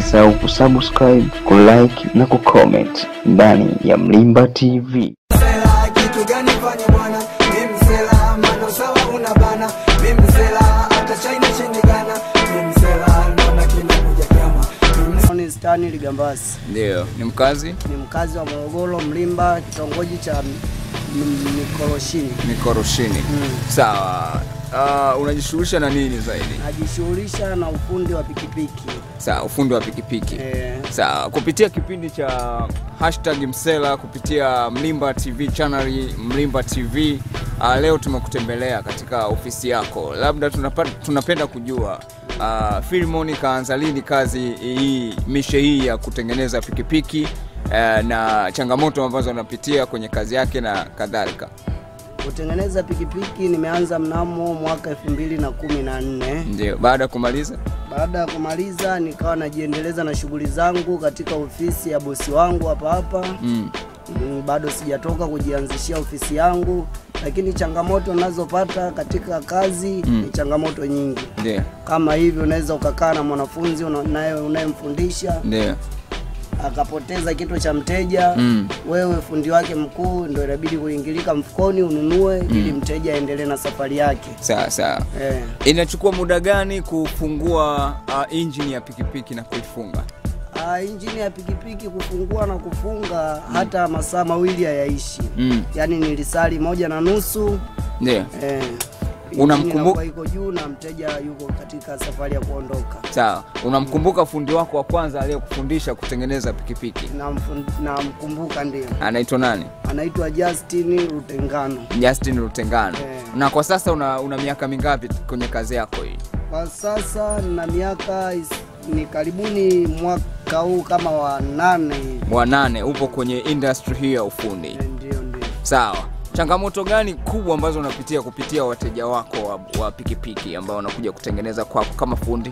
Usisahau kusubscribe, kulike na kucomment ndani ya Mlimba TV. Kitu gani fanye bwana? Mi msela, mano sawa una bana. Mi msela, hata China chini Ghana. Mi msela, naona kinakuja kiama. Mi. Ni Stani Ligambasi, Ndio, ni mkazi ni mkazi wa Morogoro Mlimba, kitongoji cha M- M- Mikoroshini. Mm. Sawa. Uh, unajishughulisha na nini zaidi? Najishughulisha na ufundi wa pikipiki Sawa, ufundi wa pikipiki. eh, Sawa, kupitia kipindi cha hashtag Msela kupitia Mlimba TV channel Mlimba TV uh, leo tumekutembelea katika ofisi yako, labda tunapata, tunapenda kujua uh, Filmon kaanza lini kazi hii mishe hii ya kutengeneza pikipiki uh, na changamoto ambazo anapitia kwenye kazi yake na kadhalika. Kutengeneza pikipiki nimeanza mnamo mwaka elfu mbili na kumi na nne. Ndio, baada ya kumaliza Baada ya kumaliza nikawa najiendeleza na shughuli zangu katika ofisi ya bosi wangu hapa hapa mm. Mm, bado sijatoka kujianzishia ofisi yangu, lakini changamoto ninazopata katika kazi Mm. ni changamoto nyingi. Ndio, Kama hivyo unaweza ukakaa na mwanafunzi una- naye unayemfundisha ndio, akapoteza kitu cha mteja Mm. wewe fundi wake mkuu ndo inabidi kuingilika mfukoni ununue mm. ili mteja aendelee na safari yake sawa sawa. eh. Inachukua muda gani kufungua uh, injini ya pikipiki na kuifunga? uh, injini ya pikipiki kufungua na kufunga mm. hata masaa mawili hayaishi Mm. yaani ni lisali moja na nusu Ndio, eh. Unamkumbu- Injini inakuwa juu na mteja yuko katika safari ya kuondoka sawa. Unamkumbuka fundi wako wa kwanza aliyekufundisha kutengeneza pikipiki namkumbuka ndio anaitwa nani? anaitwa Justin Rutengano Justin Rutengano. Yeah. Na kwa sasa una, una miaka mingapi kwenye kazi yako hii? Kwa sasa na miaka ni karibuni mwaka huu kama wa nane. Wa nane, upo kwenye industry hii ya ufundi. Eh, Ndio, ndio. Sawa. Changamoto gani kubwa ambazo unapitia kupitia wateja wako wa, wa pikipiki ambao wanakuja kutengeneza kwako kama fundi?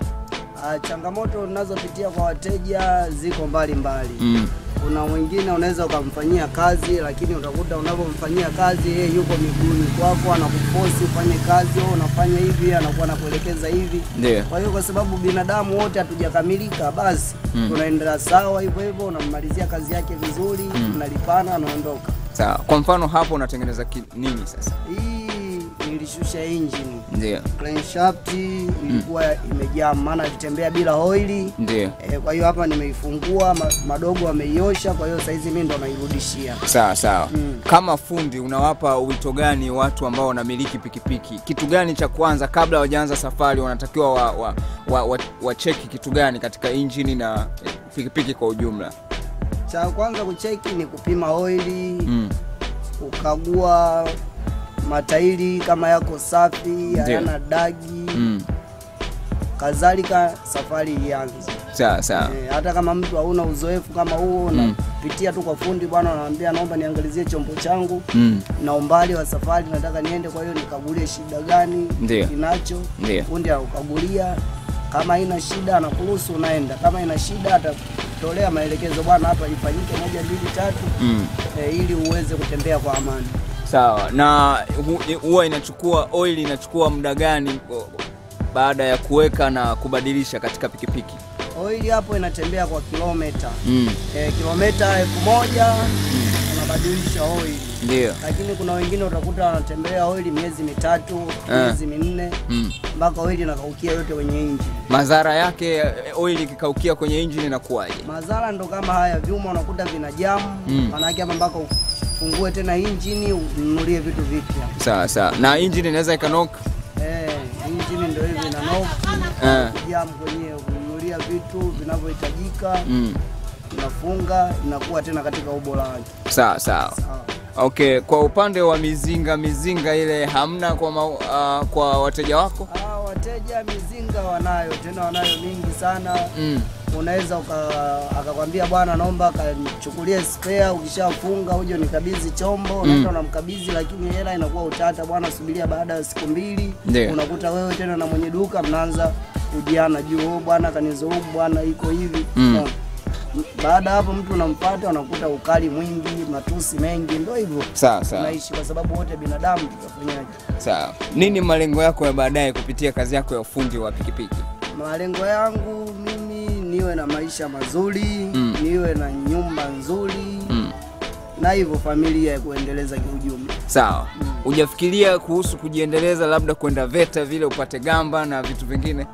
Uh, changamoto unazopitia kwa wateja ziko mbalimbali mbali. Mm. Kuna mwingine unaweza ukamfanyia kazi, lakini utakuta unavyomfanyia kazi yeye yuko miguuni kwako, anakufosi ufanye kazi, wewe unafanya hivi, anakuwa anakuelekeza hivi. yeah. Kwa hiyo kwa sababu binadamu wote hatujakamilika, basi Mm. unaendelea sawa hivyo hivyo, unammalizia kazi yake vizuri, mnalipana, anaondoka. Sawa. Kwa mfano hapo unatengeneza nini sasa? Hii nilishusha engine Ndio. crankshaft ilikuwa imejaa, maana ilitembea bila oili Ndio. e, kwa hiyo hapa nimeifungua, madogo ameiosha kwa hiyo saizi mimi ndo nairudishia. Sawa sawa. Mm. Kama fundi unawapa wito gani watu ambao wanamiliki pikipiki? Kitu gani cha kwanza kabla wajaanza safari wanatakiwa wa, wa, wa, wa, wacheki kitu gani katika injini na eh, pikipiki kwa ujumla? Cha kwanza kucheki ni kupima oili Mm. Kukagua matairi kama yako safi, hayana dagi Mm. kadhalika, safari ianze. Sawa sawa. E, hata kama mtu hauna uzoefu kama huo Mm. napitia tu kwa fundi, bwana, anaambia naomba niangalizie chombo changu Mm. na umbali wa safari nataka niende, kwa hiyo nikagulie shida gani Ndiyo. kinacho. Ndiyo. Fundi anakukagulia, kama ina shida anakuruhusu unaenda, kama ina shida atatolea maelekezo, bwana, hapa ifanyike moja mbili tatu, Mm. e, ili uweze kutembea kwa amani. Sawa. Na huwa inachukua oil inachukua muda gani baada ya kuweka na kubadilisha katika pikipiki? Oili hapo inatembea kwa kilomita Mm. e, kilomita elfu moja unabadilisha oili Ndio. lakini kuna wengine utakuta wanatembea oili miezi mitatu Eh. miezi minne Mm. Mpaka oili inakaukia yote kwenye injini. Madhara yake oili kikaukia ikikaukia kwenye injini inakuwaje? Madhara ndo kama haya, vyuma unakuta vina jamu Mm. maanake hapa mpaka ufungue tena injini ununulie vitu vipya. Sawa sawa. Na injini inaweza ikanok Eh, injini ndo hivi ina nok Eh. jamu kwenyewe, kununulia vitu vinavyohitajika mm. unafunga, inakuwa tena katika ubora wake. Sawa sawa. Sawa. Okay, kwa upande wa mizinga mizinga ile hamna kwa, ma, uh, kwa wateja wako? Ah, wateja mizinga wanayo tena, wanayo mingi sana Mm. unaweza akakwambia bwana, naomba akachukulie spare. Ukishafunga uje nikabidhi chombo, unaenda unamkabidhi, lakini hela inakuwa utata bwana, subiria baada ya siku mbili. yeah. Unakuta wewe tena na mwenye duka mnaanza kujiana juu, "Oh, bwana kanizulumu bwana, iko hivi Mm. Baada hapo mtu unampata, unakuta ukali mwingi, matusi mengi, ndio hivyo Sawa sawa. tunaishi, kwa sababu wote binadamu, tutafanyaje? Sawa. Nini malengo yako ya baadaye kupitia kazi yako ya ufundi wa pikipiki? Malengo yangu mimi niwe na maisha mazuri Mm. niwe na nyumba nzuri Mm. na hivyo familia ya kuendeleza kiujumla. Sawa. Hujafikiria kuhusu kujiendeleza, labda kwenda VETA vile upate gamba na vitu vingine?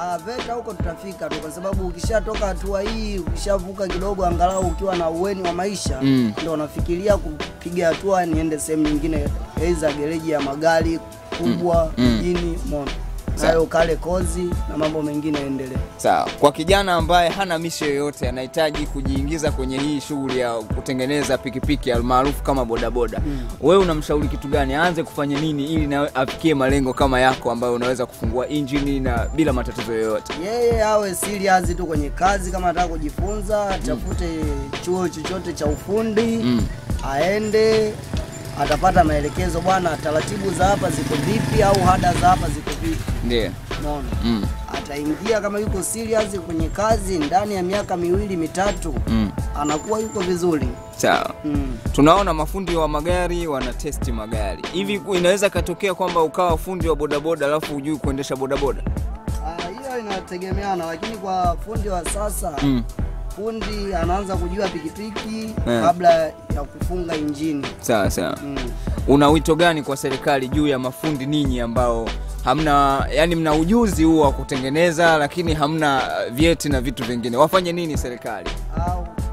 Ah, VETA huko tutafika tu, kwa sababu ukishatoka hatua hii, ukishavuka kidogo, angalau ukiwa na uweni wa maisha Mm. ndio unafikiria kupiga hatua niende sehemu nyingine, aidha gereji ya magari kubwa Mm. mjini Mono, Sawa. Ukale kale kozi na mambo mengine yaendelee. Sawa. Kwa kijana ambaye hana misho yoyote, anahitaji kujiingiza kwenye hii shughuli ya kutengeneza pikipiki almaarufu kama bodaboda, wewe unamshauri kitu gani? Aanze kufanya nini ili na afikie malengo kama yako ambayo unaweza kufungua injini na bila matatizo yoyote? Yeye awe serious tu kwenye kazi, kama anataka kujifunza atafute chuo chochote cha ufundi Mm. aende atapata maelekezo, bwana, taratibu za hapa ziko vipi, au hada za hapa ziko vipi. Ndio. Unaona, Mm. ataingia kama yuko serious kwenye kazi, ndani ya miaka miwili mitatu Mm. anakuwa yuko vizuri. Sawa. Mm. Tunaona mafundi wa magari wana testi magari hivi, mm. inaweza katokea kwamba ukawa fundi wa bodaboda alafu hujui kuendesha bodaboda? hiyo uh, inategemeana, lakini kwa fundi wa sasa Mm. fundi anaanza kujua pikipiki yeah. kabla ya kufunga injini. Sawa sawa. Mm. Una wito gani kwa serikali juu ya mafundi ninyi ambao hamna, yani mna ujuzi huu wa kutengeneza lakini hamna uh, vyeti na vitu vingine, wafanye nini serikali?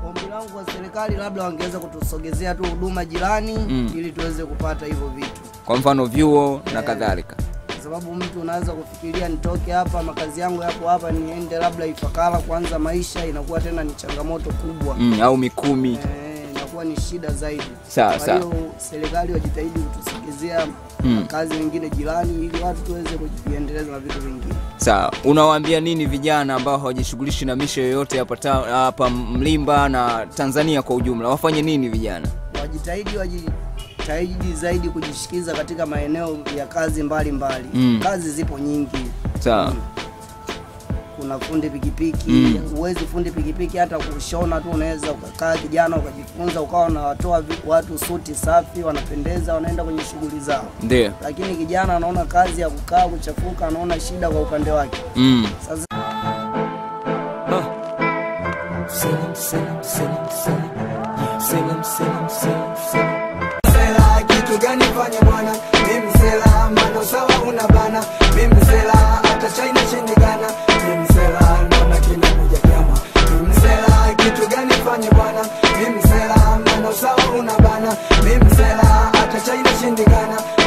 ombi langu kwa serikali labda wangeweza kutusogezea tu huduma jirani Mm. ili tuweze kupata hivyo vitu, Kwa mfano vyuo yeah. na Eh. kadhalika. sababu mtu unaweza kufikiria nitoke hapa, makazi yangu yapo hapa, niende labda ifakala kuanza maisha, inakuwa tena ni changamoto kubwa Mm, au Mikumi. e, inakuwa ni shida zaidi. Sawa, Kwa sawa. hiyo serikali wajitahidi kutusogezea Mm. kazi nyingine jirani, ili watu tuweze kujiendeleza na vitu vingine. Sawa, unawaambia nini vijana ambao hawajishughulishi na misho yoyote hapa hapa Mlimba na Tanzania kwa ujumla? Wafanye nini vijana? wajitahidi wajitahidi zaidi kujishikiza katika maeneo ya kazi mbalimbali mbali. Mm. Kazi zipo nyingi, Sawa. Kuna fundi pikipiki Mm. Uwezi fundi pikipiki hata kushona tu, unaweza ukakaa kijana ukajifunza ukawa unawatoa watu suti safi, wanapendeza, wanaenda kwenye shughuli zao. Ndio. Lakini kijana anaona kazi ya kukaa kuchafuka, anaona shida kwa upande wake. Mm. Sasa bwana Guaraná.